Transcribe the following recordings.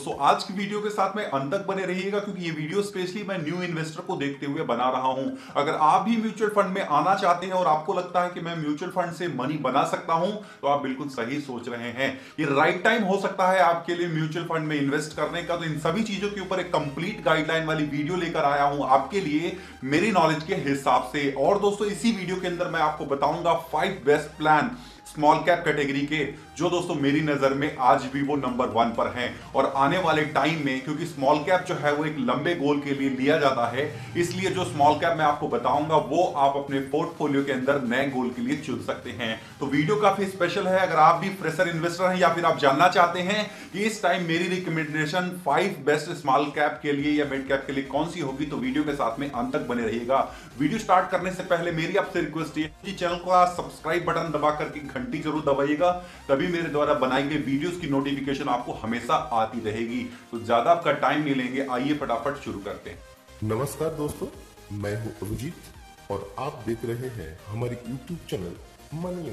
तो आज की वीडियो के साथ में अंत तक बने रहिएगा, क्योंकि ये वीडियो स्पेशली मैं न्यू इन्वेस्टर को देखते हुए बना रहा हूँ। अगर आप भी म्यूचुअल फंड में आना चाहते हैं और आपको लगता है कि मैं म्यूचुअल फंड से मनी बना सकता हूँ तो आप बिल्कुल सही सोच रहे हैं। ये राइट टाइम हो सकता है आपके लिए म्यूचुअल फंड में इन्वेस्ट करने का। तो इन सभी चीज़ों के ऊपर एक कंप्लीट गाइडलाइन वाली वीडियो लेकर आया हूँ आपके लिए, मेरी नॉलेज के हिसाब से। और दोस्तों, इसी वीडियो के अंदर मैं आपको बताऊँगा five best plan small cap category के। जो दोस्तों मेरी नज़र में आज भी वो नंबर वन पर हैं और आने वाले टाइम में, क्योंकि स्मॉल कैप जो है वो एक लंबे गोल के लिए लिया जाता है, इसलिए जो स्मॉल कैप मैं आपको बताऊँगा, वो आप अपने पोर्टफोलियो के अंदर नए गोल के लिए चुन सकते हैं। तो वीडियो काफ़ी स्पेशल है, अगर आप भी फ्रेशर इन्वेस्टर हैं या फिर आप जानना चाहते हैं कि इस टाइम मेरी recommendation five best small cap के लिए या मिड कैप के लिए कौन सी होगी तो वीडियो के साथ में अंत तक बने रहिएगा। वीडियो स्टार्ट करने से पहले मेरी आपसे रिक्वेस्ट है चैनल को सब्सक्राइब बटन दबा करके घंटी ज़रूर दबाइएगा, तभी मेरे द्वारा बनाई गई वीडियोस की नोटिफिकेशन आपको हमेशा आती रहेगी। तो ज़्यादा आपका टाइम नहीं लेंगे, आइए फटाफट शुरू करते हैं। नमस्कार दोस्तों, मैं हूँ अभिजीत और आप देख रहे हैं हमारे यूट्यूब चैनल मनी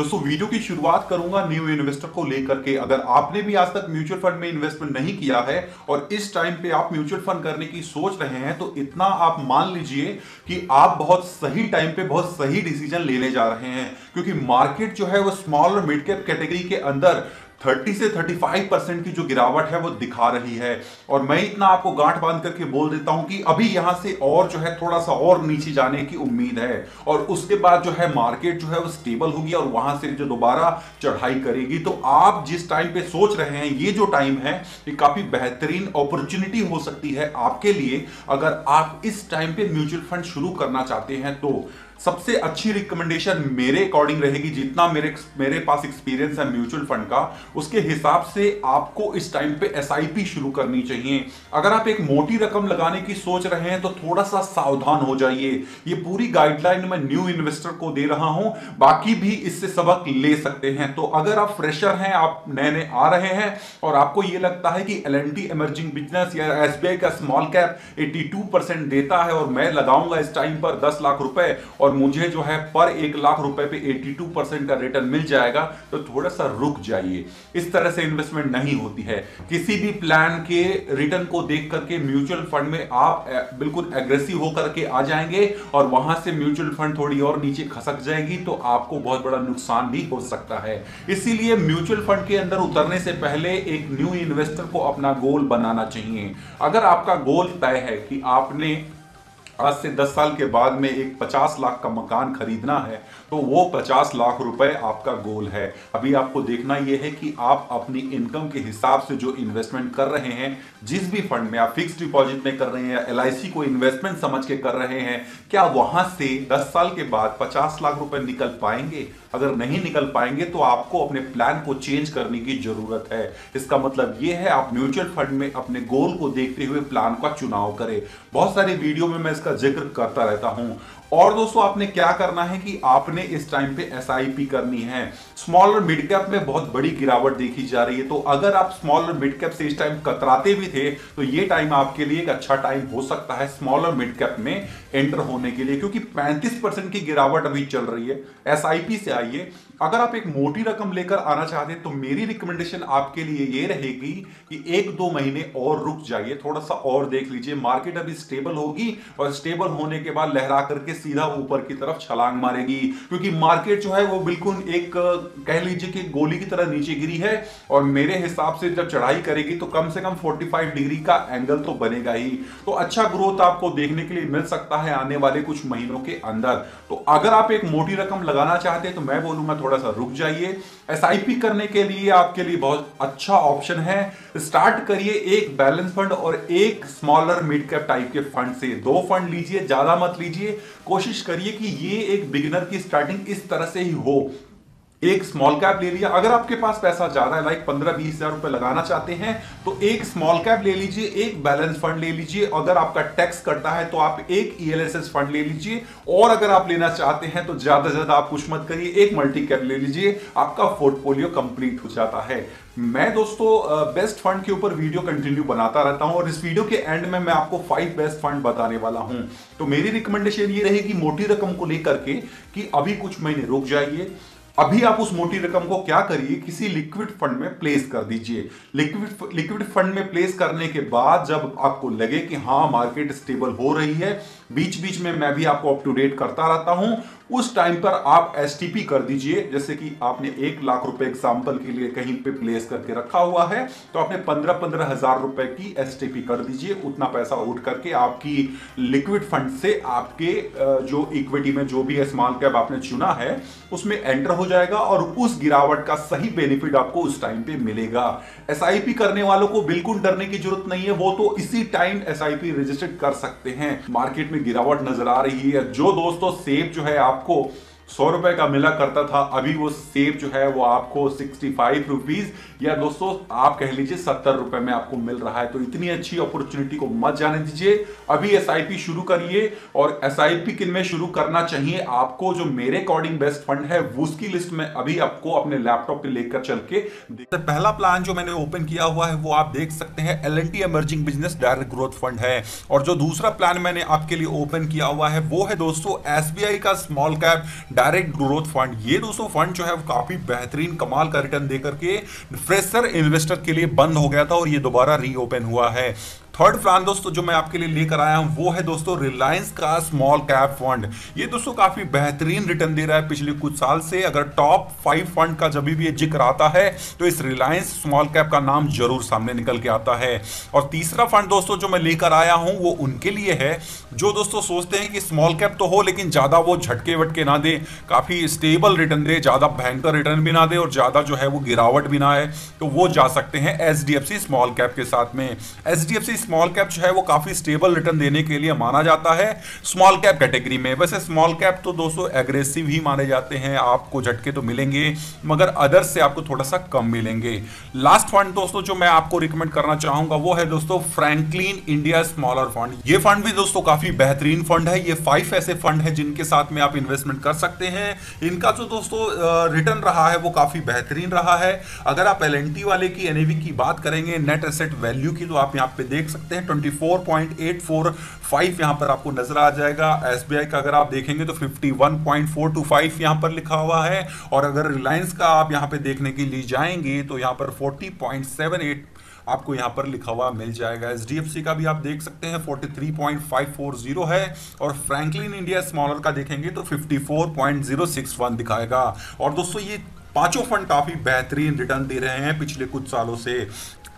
दोस्तों, वीडियो की शुरुआत करूँगा न्यू इन्वेस्टर को लेकर के। अगर आपने भी आज तक म्यूचुअल फंड में इन्वेस्टमेंट नहीं किया है और इस टाइम पे आप म्यूचुअल फंड करने की सोच रहे हैं तो इतना आप मान लीजिए कि आप बहुत सही टाइम पे बहुत सही डिसीज़न लेने जा रहे हैं। क्योंकि मार्केट जो है वो स्मॉल और मिड कैप कैटेगरी के अंदर 30 से 35 परसेंट की जो गिरावट है वो दिखा रही है। और मैं इतना आपको गांठ बाँध करके बोल देता हूँ कि अभी यहाँ से और जो है थोड़ा सा और नीचे जाने की उम्मीद है। और उसके बाद जो है मार्केट जो है वो स्टेबल होगी और वहाँ से जो दोबारा चढ़ाई करेगी। तो आप जिस टाइम पे सोच रहे हैं, ये जो टाइम है, ये काफ़ी बेहतरीन अपॉर्चुनिटी हो सकती है आपके लिए। अगर आप इस टाइम पे म्यूचुअल फंड शुरू करना चाहते हैं तो सबसे अच्छी रिकमेंडेशन मेरे अकॉर्डिंग रहेगी, जितना मेरे मेरे पास एक्सपीरियंस है म्यूचुअल फंड का, उसके हिसाब से आपको इस टाइम पे एसआईपी शुरू करनी चाहिए। अगर आप एक मोटी रकम लगाने की सोच रहे हैं तो थोड़ा सा सावधान हो जाइए। ये पूरी गाइडलाइन मैं न्यू इन्वेस्टर को दे रहा हूँ, बाकी भी इससे सबक ले सकते हैं। तो अगर आप फ्रेशर हैं, आप नए नए आ रहे हैं, और आपको ये लगता है कि एल इमर्जिंग बिज़नेस या एस का स्मॉल कैप 82 देता है, और मैं लगाऊँगा इस टाइम पर 10 लाख रुपए, और और मुझे जो है पर एक लाख रुपए पे 82 परसेंट का रिटर्न मिल जाएगा तो थोड़ा सा रुक जाइए। इस तरह से इन्वेस्टमेंट नहीं होती है। किसी भी प्लान के रिटर्न को देख करके म्यूचुअल फंड में आप बिल्कुल एग्रेसिव होकर के आ जाएँगे और वहाँ से म्यूचुअल फंड थोड़ी और नीचे खसक जाएगी तो आपको बहुत बड़ा नुकसान भी हो सकता है। इसीलिए म्यूचुअल फंड के अंदर उतरने से पहले एक न्यू इन्वेस्टर को अपना गोल बनाना चाहिए। अगर आपका गोल तय है कि आपने आज से 10 साल के बाद में एक 50 लाख का मकान खरीदना है तो वो 50 लाख रुपए आपका गोल है। अभी आपको देखना यह है कि आप अपनी इनकम के हिसाब से जो इन्वेस्टमेंट कर रहे हैं, जिस भी फंड में आप फिक्स डिपॉजिट में कर रहे हैं एल को इन्वेस्टमेंट समझ के कर रहे हैं, क्या वहाँ से 10 साल के बाद 50 लाख रुपए निकल पाएँगे? अगर नहीं निकल पाएँगे तो आपको अपने प्लान को चेंज करने की ज़रूरत है। इसका मतलब यह है, आप म्यूचुअल फंड में अपने गोल को देखते हुए प्लान का चुनाव करें। बहुत सारी वीडियो में मैं इसका ज़िक्र करता रहता हूँ। और दोस्तों, आपने क्या करना है कि आपने इस टाइम पे एस करनी है। स्मॉल और मिड कैप में बहुत बड़ी गिरावट देखी जा रही है। तो अगर आप स्मॉल और मिड कैप से इस टाइम कतराते भी थे तो ये टाइम आपके लिए एक अच्छा टाइम हो सकता है स्मॉल और मिड कैप में एंटर होने के लिए। क्योंकि 35 परसेंट की गिरावट अभी चल रही है। एसआईपी से आइए। अगर आप एक मोटी रकम लेकर आना चाहते हैं तो मेरी रिकमेंडेशन आपके लिए ये रहेगी कि एक दो महीने और रुक जाइए, थोड़ा सा और देख लीजिए। मार्केट अभी स्टेबल होगी और स्टेबल होने के बाद लहरा करके सीधा ऊपर की तरफ़ छलांग मारेगी। क्योंकि मार्केट जो है, वो बिल्कुल एक, कह लीजिए कि गोली की तरह नीचे गिरी है और मेरे हिसाब से जब चढ़ाई करेगी तो कम से कम 45 डिग्री का एंगल तो बनेगा ही। तो अच्छा ग्रोथ आपको देखने के लिए मिल सकता है आने वाले कुछ महीनों के अंदर। तो अगर आप एक मोटी रकम लगाना चाहते हैं तो मैं बोलूँगा थोड़ा सा रुक जाइए। एसआईपी करने के लिए आपके लिए बहुत अच्छा ऑप्शन है। स्टार्ट करिए एक बैलेंस फंड और एक स्मॉलर मिड कैप टाइप के फंड से। दो फंड लीजिए, ज़्यादा मत लीजिए। कोशिश करिए कि ये एक बिगिनर की स्टार्टिंग इस तरह से ही हो। एक स्मॉल कैप ले लिया। अगर आपके पास पैसा ज़्यादा है लाइक पंद्रह बीस हज़ार रुपए लगाना चाहते हैं तो एक स्मॉल कैप ले लीजिए, एक बैलेंस फंड ले लीजिए। अगर आपका टैक्स कटता है तो आप एक ईएलएसएस e फंड ले लीजिए। और अगर आप लेना चाहते हैं तो ज़्यादा से ज़्यादा आप कुछ मत करिए, एक मल्टी कैप ले लीजिए। आपका पोर्टफोलियो कंप्लीट हो जाता है। मैं दोस्तों बेस्ट फंड के ऊपर वीडियो कंटिन्यू बनाता रहता हूँ, और इस वीडियो के एंड में मैं आपको फाइव बेस्ट फंड बताने वाला हूँ। तो मेरी रिकमेंडेशन ये रहेगी, मोटी रकम को लेकर के कि अभी कुछ महीने रुक जाइए। अभी आप उस मोटी रकम को क्या करिए, किसी लिक्विड फंड में प्लेस कर दीजिए। लिक्विड लिक्विड फंड में प्लेस करने के बाद जब आपको लगे कि हाँ मार्केट स्टेबल हो रही है बीच बीच में मैं भी आपको अप टू डेट करता रहता हूँ। उस टाइम पर आप एस कर दीजिए, जैसे कि आपने एक लाख रुपए एग्ज़ाम्पल के लिए कहीं पे प्लेस करके रखा हुआ है तो आपने पंद्रह पंद्रह हज़ार रुपए की एसटीपी कर दीजिए। उतना पैसा उठ करके आपकी लिक्विड फंड से आपके जो इक्विटी में जो भी स्मॉल कैप आपने चुना है, उसमें एंटर हो जाएगा और उस गिरावट का सही बेनिफिट आपको उस टाइम पे मिलेगा। एसआईपी करने वालों को बिल्कुल डरने की ज़रूरत नहीं है, वो तो इसी टाइम एसआईपी रजिस्टर्ड कर सकते हैं। मार्केट में गिरावट नज़र आ रही है जो दोस्तों सेब जो है आपको सौ रुपए का मिला करता था, अभी वो सेब जो है वो आपको सिक्सटी फाइव रुपीज़ या दोस्तों आप कह लीजिए सत्तर रुपए में आपको मिल रहा है। तो इतनी अच्छी अपॉर्चुनिटी को मत जाने दीजिए। अभी एसआईपी शुरू करिए और एस किन में शुरू करना चाहिए, आपको जो मेरे अकॉर्डिंग बेस्ट फंड है उसकी लिस्ट में अभी आपको अपने लैपटॉप पे लेकर चल के पहला प्लान जो मैंने ओपन किया हुआ है, वो आप देख सकते हैं L emerging business direct growth fund है। और जो दूसरा प्लान मैंने आपके लिए ओपन किया हुआ है, वो है दोस्तों एसबीआई का small cap direct growth fund, ये दोस्तों फंड जो है वो काफ़ी बेहतरीन कमाल का रिटर्न देकर के फ्रेशर इन्वेस्टर के लिए बंद हो गया था और ये दोबारा रीओपन हुआ है। थर्ड प्लान दोस्तों जो मैं आपके लिए लेकर आया हूँ, वो है दोस्तों रिलायंस का स्मॉल कैप फंड ये दोस्तों काफ़ी बेहतरीन रिटर्न दे रहा है पिछले कुछ साल से। अगर टॉप फाइव फंड का जब भी ये ज़िक्र आता है तो इस रिलायंस स्मॉल कैप का नाम ज़रूर सामने निकल के आता है। और तीसरा फंड दोस्तों जो मैं लेकर आया हूँ, वो उनके लिए है, जो दोस्तों सोचते हैं कि स्मॉल कैप तो हो, लेकिन ज़्यादा वो झटके वटके ना दे, काफ़ी स्टेबल रिटर्न दे, ज़्यादा भयंकर रिटर्न भी ना दे, और ज़्यादा जो है वो गिरावट भी ना है तो वो जा सकते हैं एच स्मॉल कैप के साथ में। HDFC स्मॉल कैप जो है वो काफ़ी स्टेबल रिटर्न देने के लिए माना जाता है। स्मॉल कैप कैटेगरी में। वैसे स्मॉल कैप तो दोस्तों एग्रेसिव ही माने जाते हैं। आपको झटके तो मिलेंगे, मगर अदर्स से आपको थोड़ा सा कम मिलेंगे। लास्ट फंड दोस्तों जो मैं आपको रिकमेंड करना चाहूँगा, वो है दोस्तों फ्रैंकलिन इंडिया स्मॉलर फंड ये फंड भी दोस्तों काफ़ी बेहतरीन फंड है। ये फाइव ऐसे फंड है जिनके साथ में आप इन्वेस्टमेंट कर सकते हैं। इनका जो दोस्तों रिटर्न रहा है, वो काफ़ी बेहतरीन रहा है। अगर आप एलएनटी वाले की एनएवी की बात करेंगे नेट एसेट वैल्यू की तो आप यहाँ पे देख सकते हैं। 24.845 यहाँ पर आपको नज़र आ जाएगा। एसबीआई का अगर आप देखेंगे तो 51.425 यहाँ पर लिखा हुआ है। और अगर रिलायंस का आप यहाँ पे देखने के लिए जाएँगे तो यहाँ पर 40.78 आपको यहाँ पर लिखा हुआ मिल जाएगा। एच का भी आप देख सकते हैं 43.540 है। और फ्रैंकलिन इंडिया स्मॉलर का देखेंगे तो 54.061 दिखाएगा। और दोस्तों, ये पाँचों फंड काफ़ी बेहतरीन रिटर्न दे रहे हैं पिछले कुछ सालों से।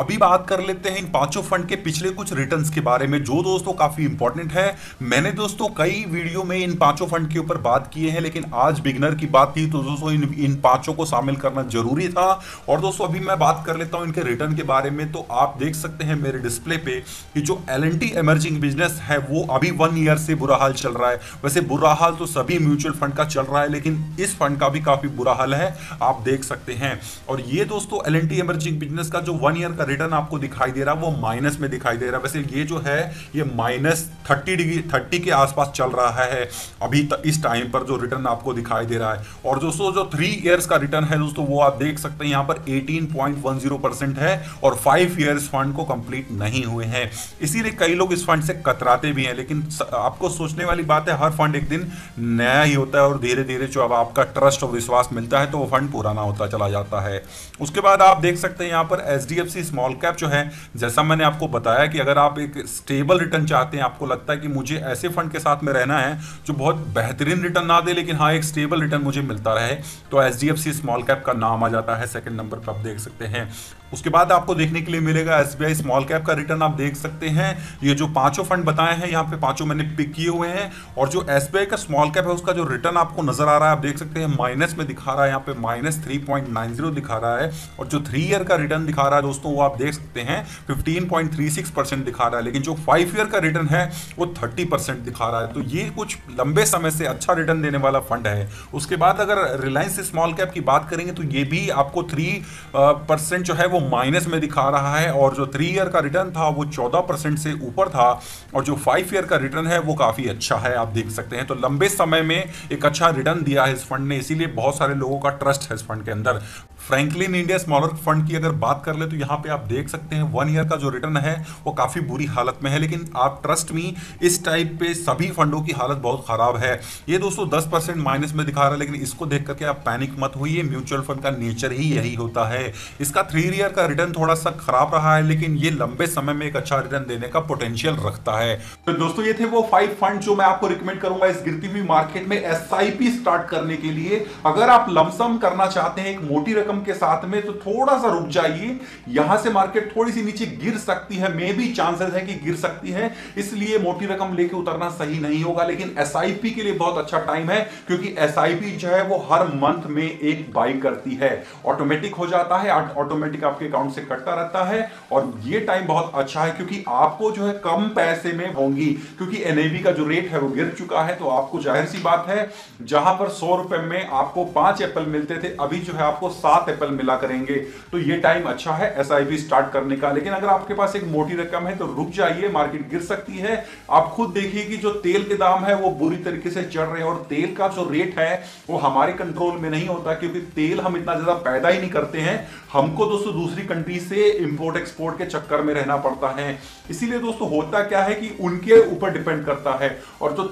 अभी बात कर लेते हैं इन पाँचों फंड के पिछले कुछ रिटर्न्स के बारे में, जो दोस्तों काफ़ी इंपॉर्टेंट है। मैंने दोस्तों कई वीडियो में इन पाँचों फंड के ऊपर बात किए हैं, लेकिन आज बिगनर की बात थी तो दोस्तों इन इन पाँचों को शामिल करना ज़रूरी था। और दोस्तों अभी मैं बात कर लेता हूँ इनके रिटर्न के बारे में तो आप देख सकते हैं मेरे डिस्प्ले पे कि जो एल एमर्जिंग बिज़नेस है, वो अभी वन ईयर से बुरा हाल चल रहा है। वैसे बुरा हाल तो सभी म्यूचुअल फंड का चल रहा है, लेकिन इस फंड का भी काफ़ी बुरा हाल है, आप देख सकते हैं। और ये दोस्तों एल एमर्जिंग बिज़नेस का जो वन ईयर का रिटर्न आपको दिखाई दे रहा है वो माइनस में दिखाई दे रहा। है वैसे ये जो है, ये माइनस थर्टी डिग्री थर्टी के आसपास चल रहा है। अभी तक इस टाइम पर जो रिटर्न आपको दिखाई दे रहा है। और दोस्तों, जो थ्री ईयर्स का रिटर्न है, दोस्तों, वो आप देख सकते हैं, यहाँ पर 18.10 परसेंट है और फाइव ईयर्स फंड को कंप्लीट नहीं हुए हैं। इसीलिए कई लोग इस फंड से कतराते भी हैं, लेकिन आपको सोचने वाली बात है, हर फंड एक दिन नया ही होता है और धीरे धीरे जो अब आपका ट्रस्ट और विश्वास मिलता है तो वो फंड पुराना होता चला जाता है। उसके बाद आप देख सकते हैं, यहाँ पर एच स्मॉल कैप जो है, जैसा मैंने आपको बताया कि अगर आप एक स्टेबल रिटर्न चाहते हैं, आपको लगता है कि मुझे ऐसे फंड के साथ में रहना है जो बहुत बेहतरीन रिटर्न ना दे, लेकिन हाँ एक स्टेबल रिटर्न मुझे मिलता रहे तो एच स्मॉल कैप का नाम आ जाता है सेकेंड नंबर पर आप देख सकते हैं। उसके बाद आपको देखने के लिए मिलेगा एस स्मॉल कैप का रिटर्न आप देख सकते हैं। ये जो पाँचों फंड बताए हैं, यहाँ पे पाँचों मैंने पिक किए हुए हैं, और जो एसबीआई का स्मॉल कैप है, उसका जो रिटर्न आपको नज़र आ रहा है, आप देख सकते हैं माइनस में दिखा रहा है, यहाँ पे minus three point nine zero दिखा रहा है, और जो थ्री ईयर का रिटर्न दिखा रहा है, दोस्तों, वो आप देख सकते हैं fifteen point three six percent दिखा रहा है, लेकिन जो फाइव ईयर का रिटर्न है, वो थर्टी परसेंट दिखा रहा है। तो ये कुछ लंबे समय से अच्छा रिटर्न देने वाला फंड है। उसके बाद अगर रिलायंस स्मॉल कैप की बात करेंगे तो ये भी आपको थ्री परसेंट जो है, वो माइनस में दिखा रहा है, और जो थ्री ईयर का रिटर्न था, वो चौदह परसेंट से ऊपर था, और जो फाइव ईयर का रिटर्न है, वो काफ़ी अच्छा है, आप देख सकते हैं। तो लंबे समय में एक अच्छा रिटर्न दिया है इस फंड ने, इसीलिए बहुत सारे लोगों का ट्रस्ट है इस फंड के अंदर। फ्रैंकलिन इंडिया स्मॉलर फंड की अगर बात कर ले तो यहाँ पे आप देख सकते हैं वन ईयर का जो रिटर्न है, वो काफ़ी बुरी हालत में है। लेकिन आप ट्रस्ट मी इस टाइप पे सभी फंडों की हालत बहुत ख़राब है। ये दोस्तों 10 परसेंट माइनस में दिखा रहा है, लेकिन इसको देख करके आप पैनिक मत हुई म्यूचुअल फंड का नेचर ही यही होता है। इसका थ्री ईयर का रिटर्न थोड़ा सा खराब रहा है, लेकिन ये लंबे समय में एक अच्छा रिटर्न देने का पोटेंशियल रखता है। तो दोस्तों, ये थे वो फाइव फंड जो मैं आपको रिकमेंड करूँगा इस गिरती हुई मार्केट में एस स्टार्ट करने के लिए। अगर आप लमसम करना चाहते हैं, एक मोटी रकम के साथ में तो थोड़ा सा रुक जाइए। यहाँ से मार्केट थोड़ी सी नीचे गिर सकती है। मे भी चांसेस है कि गिर सकती है। इसलिए मोटी रकम लेके उतरना सही नहीं होगा। लेकिन एस के लिए बहुत अच्छा टाइम है, क्योंकि एस जो है, वो हर मंथ में एक बाई करती है। ऑटोमेटिक हो जाता है ऑटोमेटिक आपके अकाउंट से कटता रहता है। और ये टाइम बहुत अच्छा है, क्योंकि आपको जो है, कम पैसे में होंगी। क्योंकि एनएबी का जो रेट है, वो गिर चुका है। तो आपको ज़ाहिर सी बात है, जहाँ पर सौ रुपए में आपको पाँच एप्पल मिलते थे, अभी जो है, आपको सात एप्पल मिला करेंगे। तो ये टाइम अच्छा है एस स्टार्ट करने का। लेकिन अगर आपके पास एक मोटी रकम है तो रुक जाइए मार्केट गिर सकती है। आप खुद देखिए कि जो तेल के दाम है, वो बुरी तरीके से चढ़ रहे हैं और तेल का जो रेट है, वो हमारे कंट्रोल में नहीं होता, क्योंकि तेल हम इतना ज़्यादा पैदा ही नहीं करते हैं। हमको दोस्तों दूसरी कंट्री से इंपोर्ट एक्सपोर्ट के चक्कर में रहना पड़ता है। इसीलिए दोस्तों होता क्या है कि उनके ऊपर डिपेंड करता है। और जो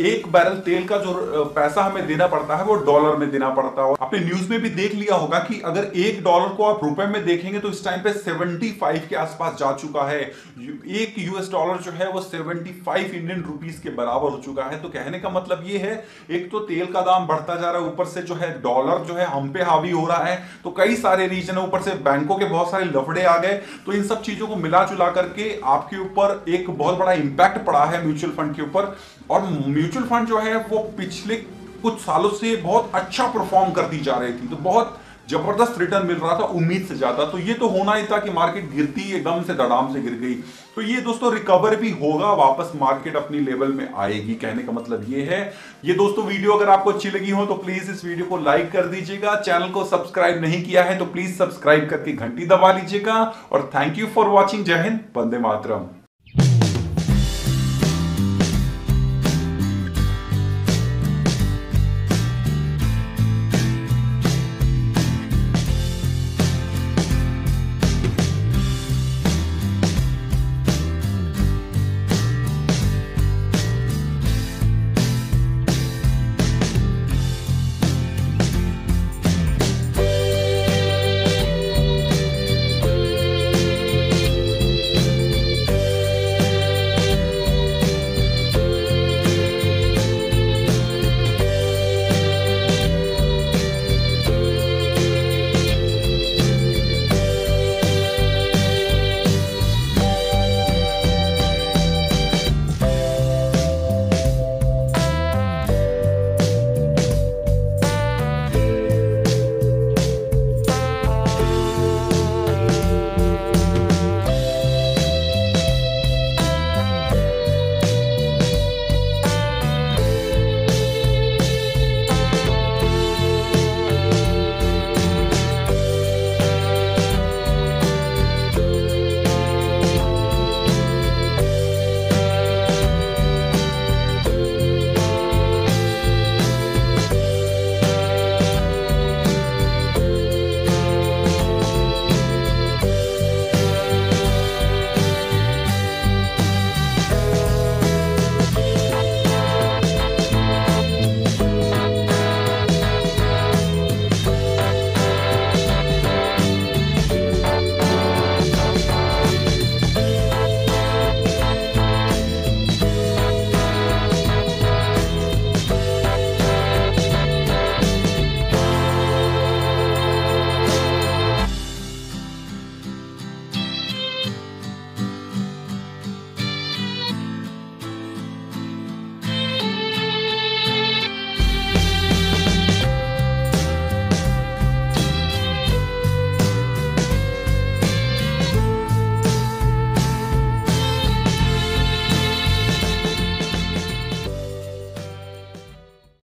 एक बैरल तेल का जो पैसा हमें देना पड़ता है, वो डॉलर में देना पड़ता है। आपने न्यूज़ में भी देख लिया होगा कि अगर एक डॉलर को आप रुपए में देखेंगे तो इस टाइम पे 75 के आसपास जा चुका है। एक यूएस डॉलर जो है वो 75 इंडियन रुपीस के बराबर हो चुका है। तो कहने का मतलब ये है, एक तो तेल का दाम बढ़ता जा रहा है, ऊपर से जो है डॉलर जो है हम पे हावी हो रहा है। तो कई सारे रीजन है, ऊपर से बैंकों के बहुत सारे लफड़े आ गए। तो इन सब चीज़ों को मिला जुला करके आपके ऊपर एक बहुत बड़ा इंपैक्ट पड़ा है म्यूचुअल फंड के ऊपर। और म्यूचुअल फंड जो है, वो पिछले कुछ सालों से बहुत अच्छा परफॉर्म कर दी जा रही थी। तो बहुत ज़बरदस्त रिटर्न मिल रहा था, उम्मीद से ज़्यादा। तो ये तो होना ही था कि मार्केट गिरती एकदम से दड़ाम से गिर गई। तो ये दोस्तों रिकवर भी होगा, वापस मार्केट अपनी लेवल में आएगी। कहने का मतलब ये है। ये दोस्तों वीडियो अगर आपको अच्छी लगी हो तो प्लीज़ इस वीडियो को लाइक कर दीजिएगा। चैनल को सब्सक्राइब नहीं किया है तो प्लीज़ सब्सक्राइब करके घंटी दबा लीजिएगा। और थैंक यू फॉर वॉचिंग जय हिंद बंदे मातरम।